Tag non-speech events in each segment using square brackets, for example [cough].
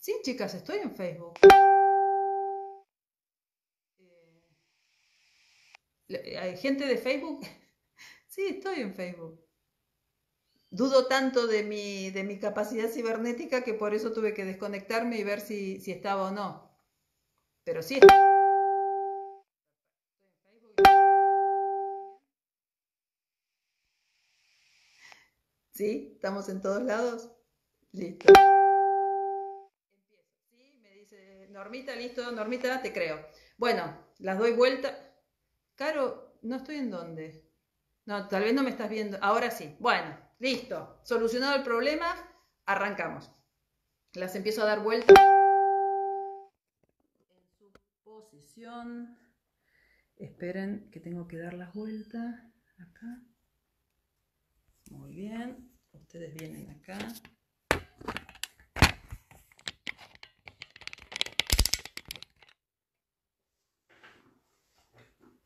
Sí, chicas, estoy en Facebook. Eh, ¿Hay gente de Facebook? [laughs] Sí, estoy en Facebook. Dudo tanto de mi, de mi capacidad cibernética que por eso tuve que desconectarme y ver si, si estaba o no. Pero sí. ¿Sí? ¿Estamos en todos lados? Listo. Normita, listo, Normita, te creo. Bueno, las doy vuelta. Caro, no estoy en dónde. No, tal vez no me estás viendo. Ahora sí. Bueno, listo. Solucionado el problema, arrancamos. Las empiezo a dar vuelta. En su posición. Esperen que tengo que dar las vueltas. Acá. Muy bien. Ustedes vienen acá.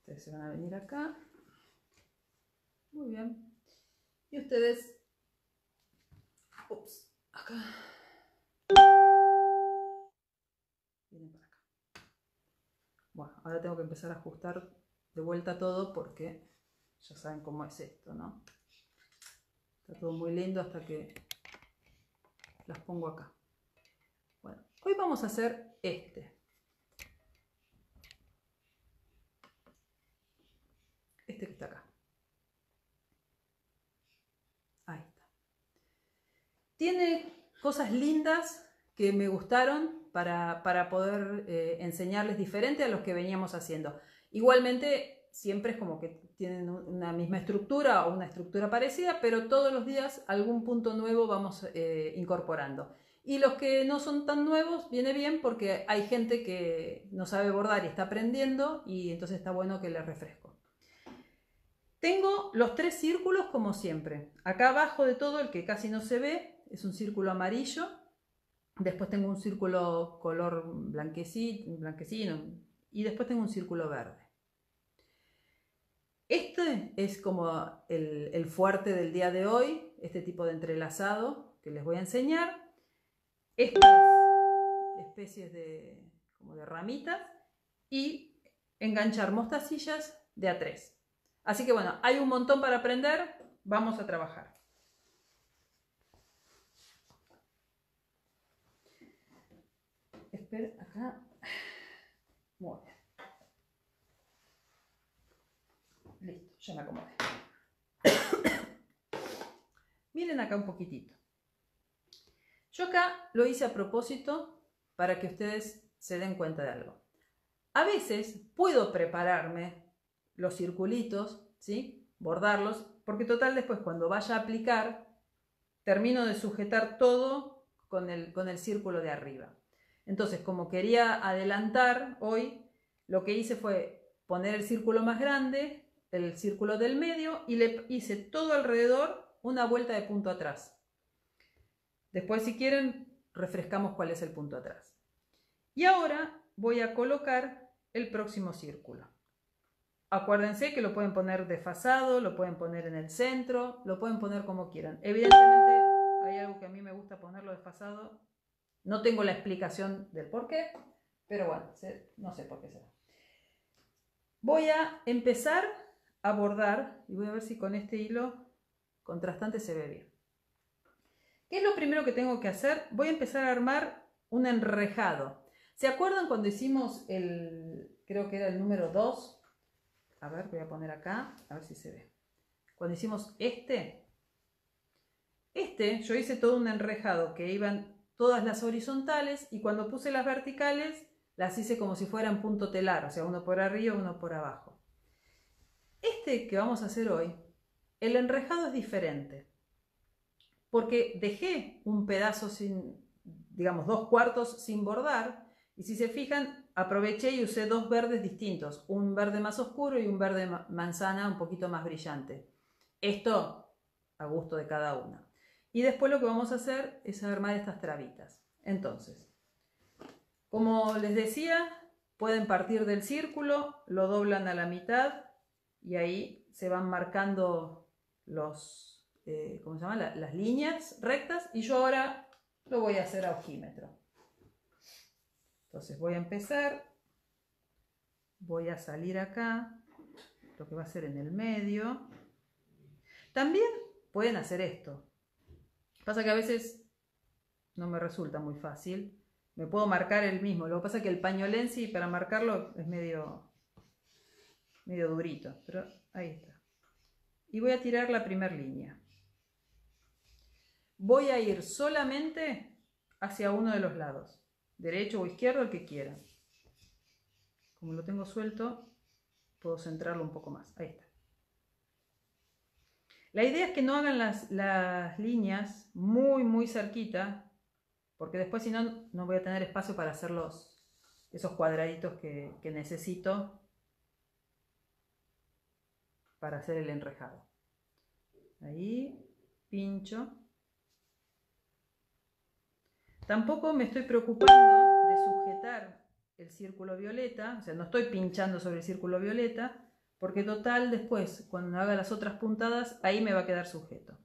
Ustedes se van a venir acá. Muy bien. Y ustedes... Ups, acá. Vienen para acá. Bueno, ahora tengo que empezar a ajustar de vuelta todo porque ya saben cómo es esto, ¿no? Está todo muy lindo hasta que las pongo acá. Bueno, hoy vamos a hacer este. Este que está acá. Ahí está. Tiene cosas lindas que me gustaron para, poder eh, enseñarles diferente a los que veníamos haciendo. Igualmente, siempre es como que tienen una misma estructura o una estructura parecida, pero todos los días algún punto nuevo vamos eh, incorporando. Y los que no son tan nuevos, viene bien porque hay gente que no sabe bordar y está aprendiendo y entonces está bueno que le refresco. Tengo los tres círculos como siempre. Acá abajo de todo, el que casi no se ve, es un círculo amarillo. Después tengo un círculo color blanquecino y después tengo un círculo verde. Este es como el, fuerte del día de hoy, este tipo de entrelazado que les voy a enseñar. Estas especies de, como de ramitas y enganchar mostacillas de a 3 Así que bueno, hay un montón para aprender, vamos a trabajar. Acá. Muy bien. Listo, ya me acomodé. Miren acá un poquitito. Yo acá lo hice a propósito para que ustedes se den cuenta de algo. A veces puedo prepararme los circulitos, ¿sí? Bordarlos, porque total después cuando vaya a aplicar, termino de sujetar todo con el, con el círculo de arriba. Entonces, como quería adelantar hoy, lo que hice fue poner el círculo más grande, el círculo del medio y le hice todo alrededor una vuelta de punto atrás. Después si quieren refrescamos cuál es el punto atrás. Y ahora voy a colocar el próximo círculo. Acuérdense que lo pueden poner desfasado, lo pueden poner en el centro, lo pueden poner como quieran. Evidentemente hay algo que a mí me gusta ponerlo desfasado. No tengo la explicación del por qué, pero bueno, no sé por qué será. Voy a empezar a bordar y voy a ver si con este hilo contrastante se ve bien. ¿Qué es lo primero que tengo que hacer? Voy a empezar a armar un enrejado. ¿Se acuerdan cuando hicimos el, creo que era el número 2? A ver, voy a poner acá, a ver si se ve. Cuando hicimos este, este yo hice todo un enrejado que iban todas las horizontales y cuando puse las verticales las hice como si fueran punto telar, o sea, uno por arriba, uno por abajo. Este que vamos a hacer hoy, el enrejado es diferente, porque dejé un pedazo sin, digamos, dos cuartos sin bordar, y si se fijan, aproveché y usé dos verdes distintos, un verde más oscuro y un verde manzana un poquito más brillante. Esto a gusto de cada una. Y después lo que vamos a hacer es armar estas trabitas. Entonces, como les decía, pueden partir del círculo, lo doblan a la mitad y ahí se van marcando los, eh, ¿cómo se llama? las líneas rectas y yo ahora lo voy a hacer a ojímetro. Entonces voy a empezar, voy a salir acá, lo que va a ser en el medio. También pueden hacer esto. Pasa que a veces no me resulta muy fácil. Me puedo marcar el mismo. Lo que pasa es que el pañolensi para marcarlo es medio, medio durito. Pero ahí está. Y voy a tirar la primera línea. Voy a ir solamente hacia uno de los lados. Derecho o izquierdo, el que quiera. Como lo tengo suelto, puedo centrarlo un poco más. Ahí está. La idea es que no hagan las, líneas muy, muy cerquita, porque después si no, no voy a tener espacio para hacer los, esos cuadraditos que, que necesito para hacer el enrejado. Ahí, pincho. Tampoco me estoy preocupando de sujetar el círculo violeta, o sea, no estoy pinchando sobre el círculo violeta, porque total después, cuando haga las otras puntadas, ahí me va a quedar sujeto.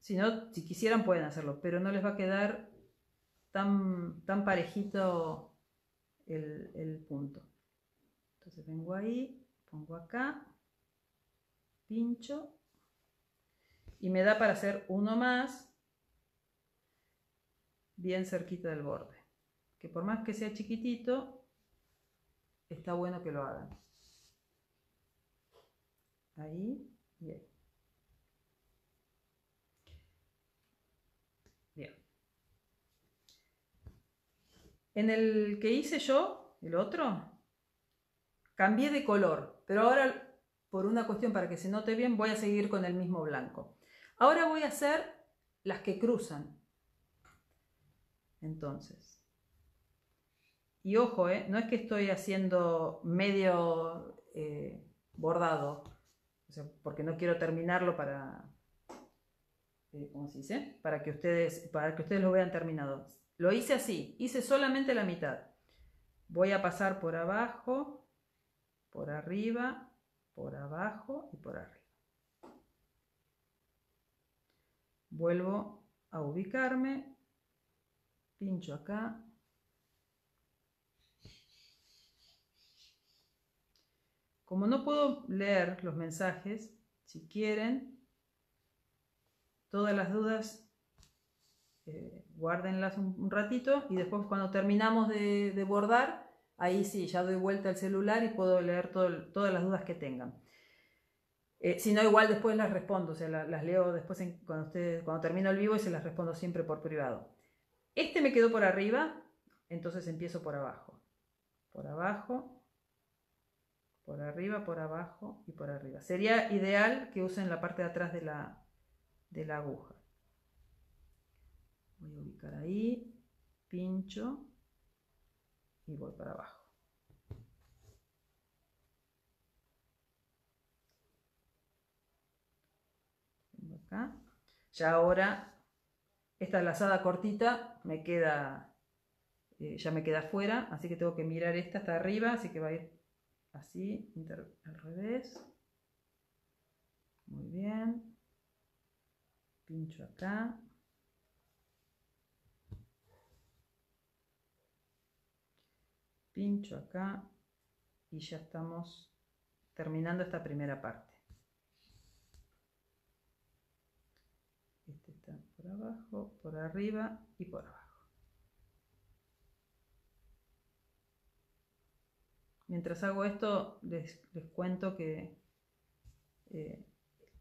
Si no, si quisieran pueden hacerlo, pero no les va a quedar tan, tan parejito el, el punto. Entonces vengo ahí, pongo acá, pincho y me da para hacer uno más bien cerquita del borde. Que por más que sea chiquitito, está bueno que lo hagan ahí y ahí. Bien. En el que hice yo, el otro, cambié de color, pero ahora por una cuestión para que se note bien voy a seguir con el mismo blanco. Ahora voy a hacer las que cruzan. Entonces. Y ojo, ¿eh? no es que estoy haciendo medio eh, bordado porque no quiero terminarlo para, eh, ¿cómo se dice? Para que, ustedes, para que ustedes lo vean terminado. Lo hice así, hice solamente la mitad. Voy a pasar por abajo, por arriba, por abajo y por arriba. Vuelvo a ubicarme, pincho acá, Como no puedo leer los mensajes, si quieren, todas las dudas, eh, guárdenlas un, ratito y después cuando terminamos de, bordar, ahí sí, ya doy vuelta al celular y puedo leer todas las dudas que tengan. Eh, si no, igual después las respondo, o sea, las, leo después cuando, cuando termino el vivo y se las respondo siempre por privado. Este me quedó por arriba, entonces empiezo por abajo. Por abajo, por arriba, por abajo y por arriba. Sería ideal que usen la parte de atrás de la, de la aguja. Voy a ubicar ahí, pincho y voy para abajo. Ya ahora esta lazada cortita me queda, eh, ya me queda fuera, así que tengo que mirar esta hasta arriba, así que va a ir así, al revés. Muy bien. Pincho acá. Pincho acá y ya estamos terminando esta primera parte. Este está por abajo, por arriba y por abajo. Mientras hago esto, les, cuento que eh,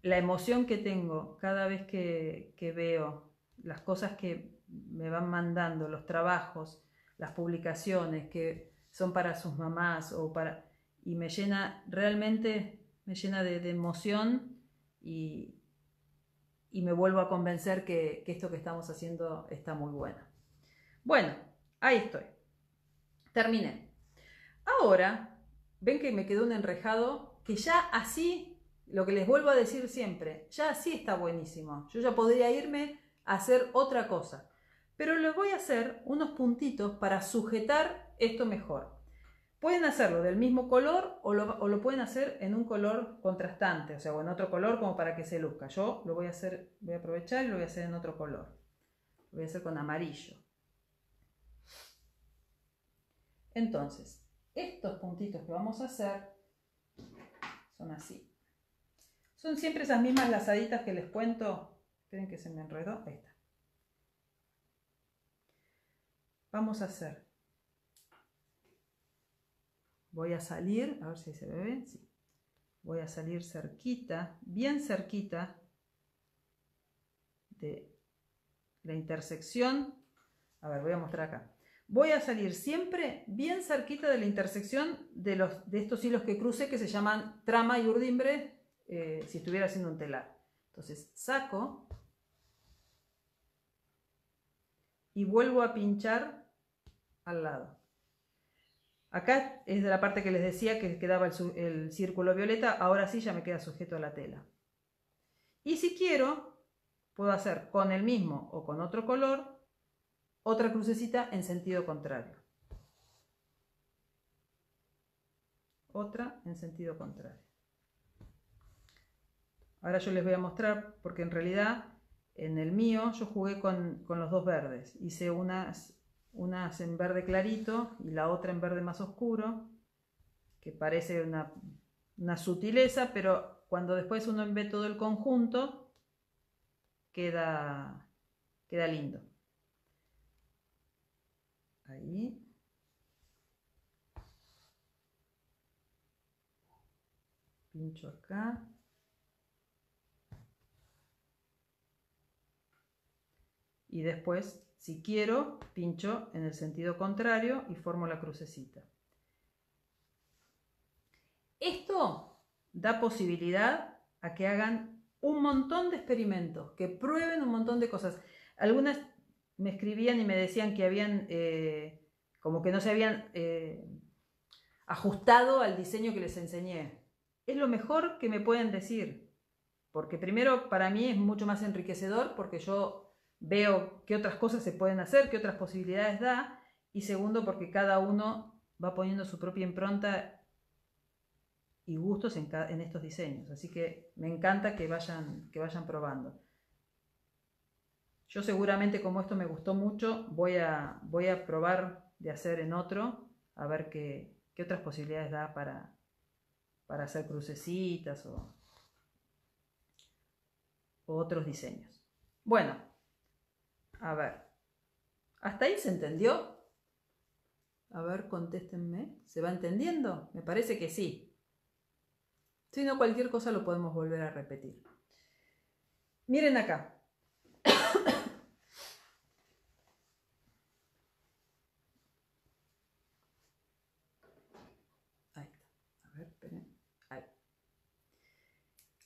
la emoción que tengo cada vez que, veo las cosas que me van mandando, los trabajos, las publicaciones que son para sus mamás o para y me llena realmente me llena de, emoción y, me vuelvo a convencer que, que esto que estamos haciendo está muy bueno. Bueno, ahí estoy. Terminé. Ahora, ven que me quedó un enrejado que ya así, lo que les vuelvo a decir siempre, ya así está buenísimo. Yo ya podría irme a hacer otra cosa. Pero les voy a hacer unos puntitos para sujetar esto mejor. Pueden hacerlo del mismo color o lo, pueden hacer en un color contrastante, o sea, o en otro color como para que se luzca. Yo lo voy a hacer, voy a aprovechar y lo voy a hacer en otro color. Lo voy a hacer con amarillo. Entonces, estos puntitos que vamos a hacer son así. Son siempre esas mismas lazaditas que les cuento. Esperen que se me enredó. Ahí. Vamos a hacer. Voy a salir, a ver si se ve bien. Sí. Voy a salir cerquita, bien cerquita de la intersección. A ver, voy a mostrar acá. Voy a salir siempre bien cerquita de la intersección de, los, de estos hilos que cruce que se llaman trama y urdimbre eh, si estuviera haciendo un telar. Entonces saco y vuelvo a pinchar al lado. Acá es de la parte que les decía que quedaba el, el, círculo violeta, ahora sí ya me queda sujeto a la tela. Y si quiero, puedo hacer con el mismo o con otro color otra crucecita en sentido contrario. Otra en sentido contrario. Ahora yo les voy a mostrar, porque en realidad en el mío yo jugué con, los dos verdes. Hice unas, unas en verde clarito y la otra en verde más oscuro, que parece una, una sutileza, pero cuando después uno ve todo el conjunto, queda, queda lindo. Ahí. Pincho acá. y después, si quiero, pincho en el sentido contrario y formo la crucecita. Esto da posibilidad a que hagan un montón de experimentos, que prueben un montón de cosas. Algunas me escribían y me decían que habían, eh, como que no se habían eh, ajustado al diseño que les enseñé. Es lo mejor que me pueden decir, porque primero para mí es mucho más enriquecedor porque yo veo qué otras cosas se pueden hacer, qué otras posibilidades da, y segundo porque cada uno va poniendo su propia impronta y gustos en, estos diseños. Así que me encanta que vayan, que vayan probando. Yo seguramente como esto me gustó mucho, voy a, voy a probar de hacer en otro, a ver qué, otras posibilidades da para, para hacer crucecitas o, o otros diseños. Bueno, a ver. ¿Hasta ahí se entendió? A ver, contéstenme. ¿Se va entendiendo? Me parece que sí. Si no, cualquier cosa lo podemos volver a repetir. Miren acá. Ahí está. A ver, esperen. Ahí.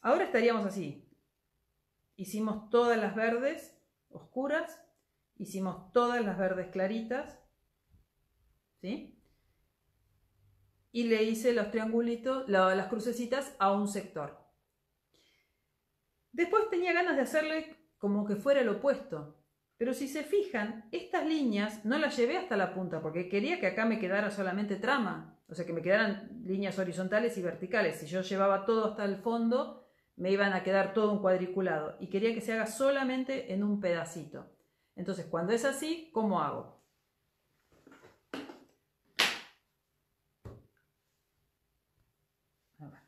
Ahora estaríamos así. Hicimos todas las verdes oscuras hicimos todas las verdes claritas, ¿sí? Y le hice los triangulitos, las crucecitas a un sector. Después tenía ganas de hacerle como que fuera el opuesto. Pero si se fijan, estas líneas no las llevé hasta la punta porque quería que acá me quedara solamente trama. O sea, que me quedaran líneas horizontales y verticales. Si yo llevaba todo hasta el fondo, me iban a quedar todo un cuadriculado. Y quería que se haga solamente en un pedacito. Entonces, cuando es así, ¿cómo hago?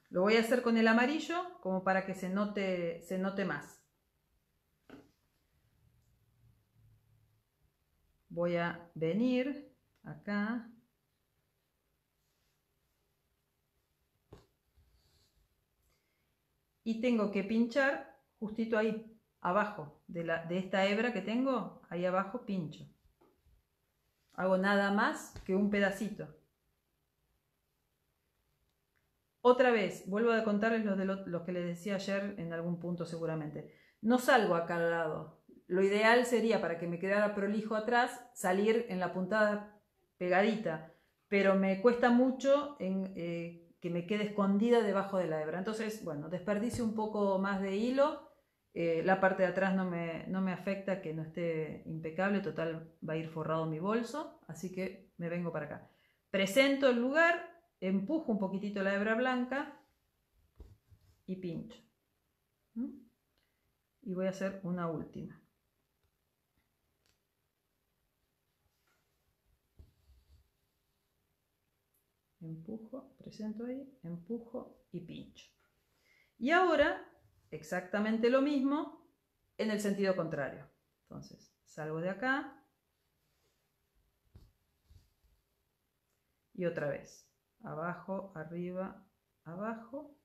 Lo voy a hacer con el amarillo como para que se note, se note más. Voy a venir acá. Y tengo que pinchar justito ahí abajo de, la, de esta hebra que tengo, ahí abajo pincho. Hago nada más que un pedacito. Otra vez, vuelvo a contarles lo, de lo, que les decía ayer en algún punto seguramente. No salgo acá al lado. Lo ideal sería, para que me quedara prolijo atrás, salir en la puntada pegadita, pero me cuesta mucho en, eh, que me quede escondida debajo de la hebra. Entonces, bueno, desperdicio un poco más de hilo eh, la parte de atrás no me, no me afecta que no esté impecable, total va a ir forrado mi bolso, así que me vengo para acá. Presento el lugar, empujo un poquitito la hebra blanca y pincho. Y voy a hacer una última. Empujo, presento ahí, empujo y pincho. Y ahora exactamente lo mismo en el sentido contrario. Entonces, salgo de acá y otra vez, abajo, arriba, abajo,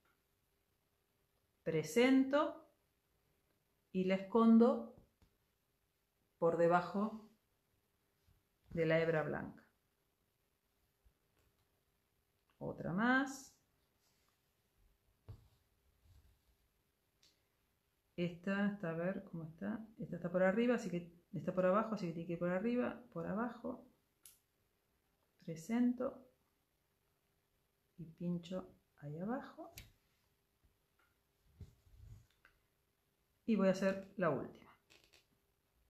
presento y la escondo por debajo de la hebra blanca. Otra más. Esta está, a ver cómo está. Esta está por arriba, así que está por abajo, así que tiene que ir por arriba, por abajo. Presento y pincho ahí abajo. Y voy a hacer la última.